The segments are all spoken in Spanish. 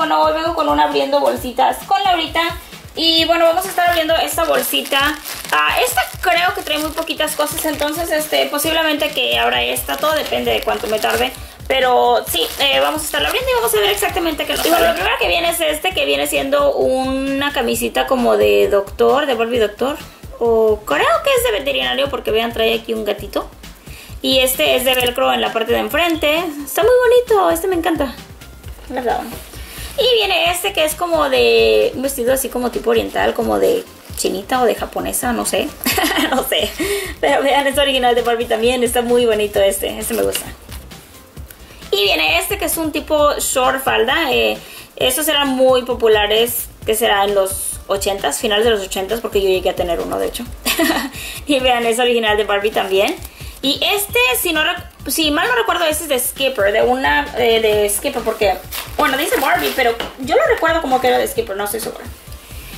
bueno, hoy vengo con una abriendo bolsitas con Laurita. Y bueno, vamos a estar abriendo esta bolsita. Ah, esta creo que trae muy poquitas cosas, entonces este posiblemente que abra esta. Todo depende de cuánto me tarde. Pero sí, eh, vamos a estar abriendo y vamos a ver exactamente qué nos Y bueno, lo primero que viene es este, que viene siendo una camisita como de doctor, de Barbie Doctor. O creo que es de veterinario porque vean, trae aquí un gatito. Y este es de velcro en la parte de enfrente. Está muy bonito, este me encanta. Y viene este que es como de un vestido así como tipo oriental, como de chinita o de japonesa, no sé. no sé. Pero vean, es original de Barbie también. Está muy bonito este. Este me gusta. Y viene este que es un tipo short falda. Eh, estos eran muy populares, que será en los 80s, finales de los 80s, porque yo llegué a tener uno de hecho. y vean, es original de Barbie también. Y este, si no si mal no recuerdo, este es de Skipper, de una eh, de Skipper, porque, bueno, dice Barbie, pero yo lo recuerdo como que era de Skipper, no estoy segura.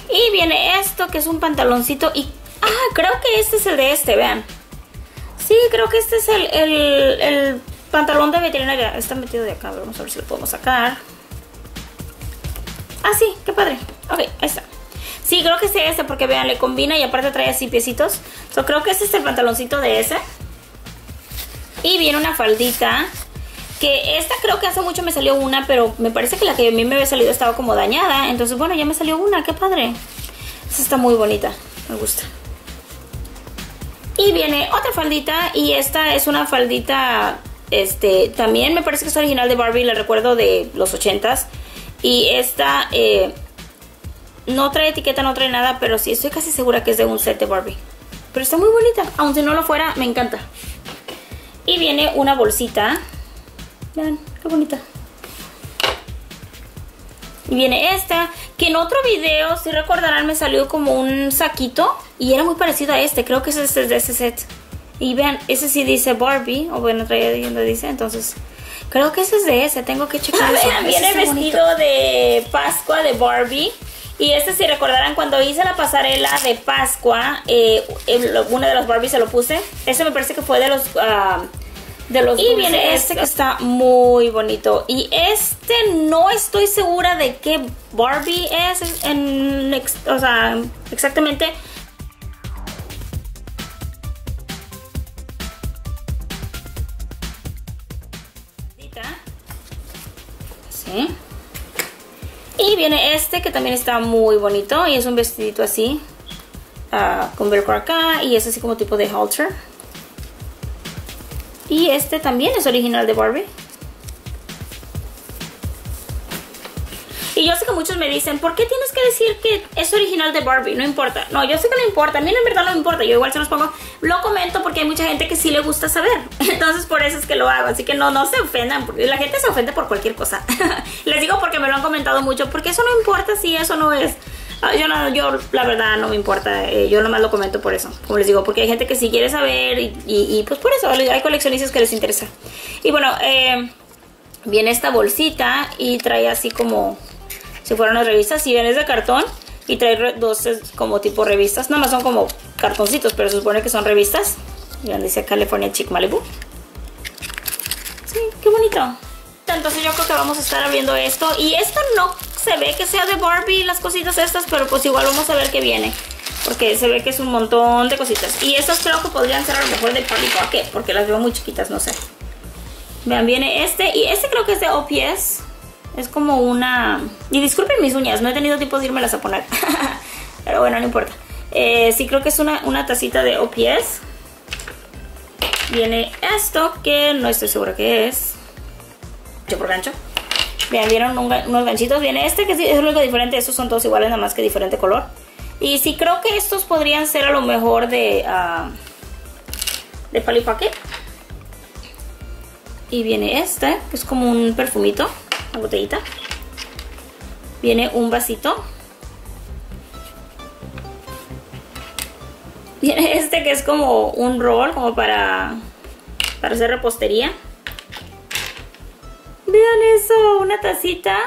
Y viene esto, que es un pantaloncito, y, ah, creo que este es el de este, vean. Sí, creo que este es el, el, pantalón de veterinaria. Está metido de acá, vamos a ver si lo podemos sacar. Ah, sí, qué padre. Ok, ahí está. Sí, creo que es este porque vean, le combina y aparte trae así piecitos. So, creo que este es el pantaloncito de ese. Y viene una faldita. Que esta creo que hace mucho me salió una, pero me parece que la que a mí me había salido estaba como dañada. Entonces, bueno, ya me salió una, qué padre. Esta está muy bonita, me gusta. Y viene otra faldita y esta es una faldita, este, también me parece que es original de Barbie, la recuerdo de los 80s. Y esta eh, no trae etiqueta, no trae nada, pero sí estoy casi segura que es de un set de Barbie. Pero está muy bonita, aunque no lo fuera, me encanta. Y viene una bolsita. Vean, qué bonita. Y viene esta, que en otro video, si recordarán, me salió como un saquito. Y era muy parecido a este, creo que ese es de ese set. Y vean, ese sí dice Barbie, o bueno, trae donde dice, entonces... Creo que ese es de ese, tengo que checar. viene vestido de Pascua de Barbie. Y este, si recordarán, cuando hice la pasarela de Pascua, eh, una de las Barbies se lo puse. Este me parece que fue de los... Uh, de los y viene este que está muy bonito. Y este no estoy segura de qué Barbie es. En, o sea, exactamente. Sí. Y viene este que también está muy bonito y es un vestidito así. Uh, con velcro acá y es así como tipo de halter. Y este también es original de Barbie. Y yo sé que muchos me dicen, ¿por qué tienes que decir que es original de Barbie? No importa. No, yo sé que no importa. A mí en verdad no me importa. Yo igual se los pongo. Lo comento porque hay mucha gente que sí le gusta saber. Entonces por eso es que lo hago. Así que no, no se ofendan. La gente se ofende por cualquier cosa. Les digo porque me lo han comentado mucho. Porque eso no importa si eso no es. Ah, yo, no, yo la verdad no me importa. Eh, yo nomás lo comento por eso. Como les digo, porque hay gente que sí quiere saber. Y, pues por eso hay coleccionistas que les interesa. Y bueno, eh, viene esta bolsita y trae así como si fueran las revistas. Si ven es de cartón y trae dos como tipo revistas. Nada más son como cartoncitos, pero se supone que son revistas. Miren, dice California Chic Malibu. Sí, qué bonito. Entonces yo creo que vamos a estar abriendo esto. Y esto no se ve que sea de Barbie, las cositas estas, pero pues igual vamos a ver qué viene. Porque se ve que es un montón de cositas. Y estas creo que podrían ser a lo mejor de Polly Pocket, porque las veo muy chiquitas, no sé. Vean, viene este. Y este creo que es de OPS. Es como una... Y disculpen mis uñas, no he tenido tiempo de irme a poner. Pero bueno, no importa. Eh, sí, creo que es una, una tacita de OPS. Viene esto, que no estoy segura que es. Yo por gancho. Vean, vieron unos ganchitos. Viene este, que es lo único diferente. Estos son todos iguales, nada más que diferente color. Y sí, creo que estos podrían ser a lo mejor de... Uh, de Palipaque. Y viene este, que es como un perfumito una botellita. Viene un vasito. Viene este que es como un roll, como para, para hacer repostería. Una tacita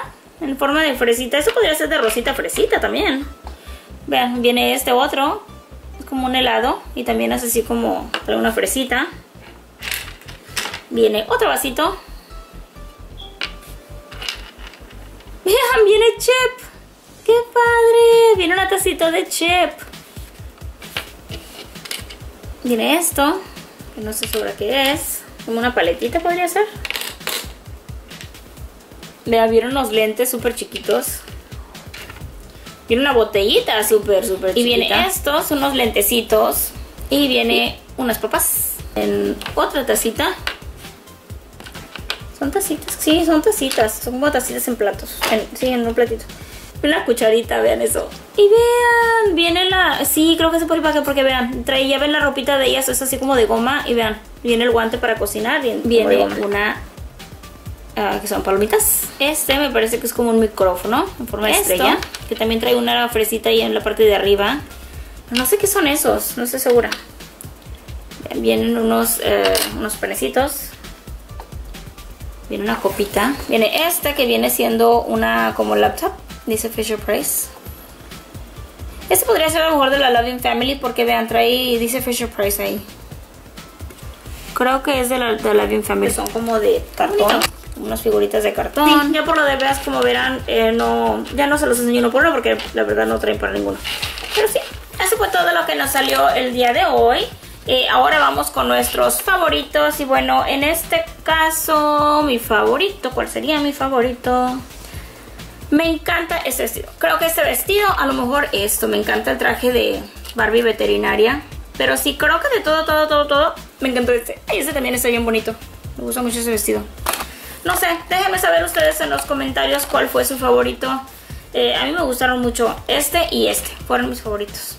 en forma de fresita. Eso podría ser de rosita fresita también. Vean, viene este otro. Es como un helado y también es así como trae una fresita. Viene otro vasito Vean, viene Chip. ¡Qué padre! Viene una tacita de Chip. Viene esto, que no sé sobre qué es. Como una paletita podría ser. Vean, vieron unos lentes súper chiquitos. Viene una botellita súper, súper chiquita. Y viene estos, unos lentecitos. Y viene unas papas. En otra tacita. Son tacitas, sí, son tacitas. Son como tacitas en platos. sí, en un platito. Una cucharita, vean eso. Y vean, viene la... Sí, creo que se puede para porque vean, trae, ya ven la ropita de ellas, es así como de goma. Y vean, viene el guante para cocinar. Viene, viene una... Uh, que son palomitas. Este me parece que es como un micrófono en forma de estrella. Que también trae una fresita ahí en la parte de arriba. No sé qué son esos, no estoy segura. Vienen unos, eh, unos panecitos. Viene una copita. Viene esta que viene siendo una como laptop. Dice Fisher Price. Este podría ser a lo mejor de la Loving Family porque vean, trae, dice Fisher Price ahí. Creo que es de la, de Loving Family. Son como de cartón. Unas figuritas de cartón. ya por lo de veas, como verán, eh, no, ya no se los enseño uno por uno porque la verdad no traen para ninguno. Pero sí, eso fue todo lo que nos salió el día de hoy. Eh, ahora vamos con nuestros favoritos. Y bueno, en este caso, mi favorito, ¿cuál sería mi favorito? Me encanta este vestido. Creo que este vestido, a lo mejor esto, me encanta el traje de Barbie veterinaria. Pero sí, creo que de todo, todo, todo, todo, me encantó este. Ay, este también está bien bonito. Me gusta mucho ese vestido. No sé, déjenme saber ustedes en los comentarios cuál fue su favorito. Eh, a mí me gustaron mucho este y este. Fueron mis favoritos.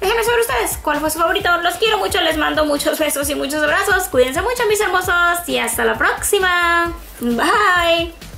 Déjenme saber ustedes cuál fue su favorito. Los quiero mucho, les mando muchos besos y muchos abrazos. Cuídense mucho, mis hermosos. Y hasta la próxima. Bye.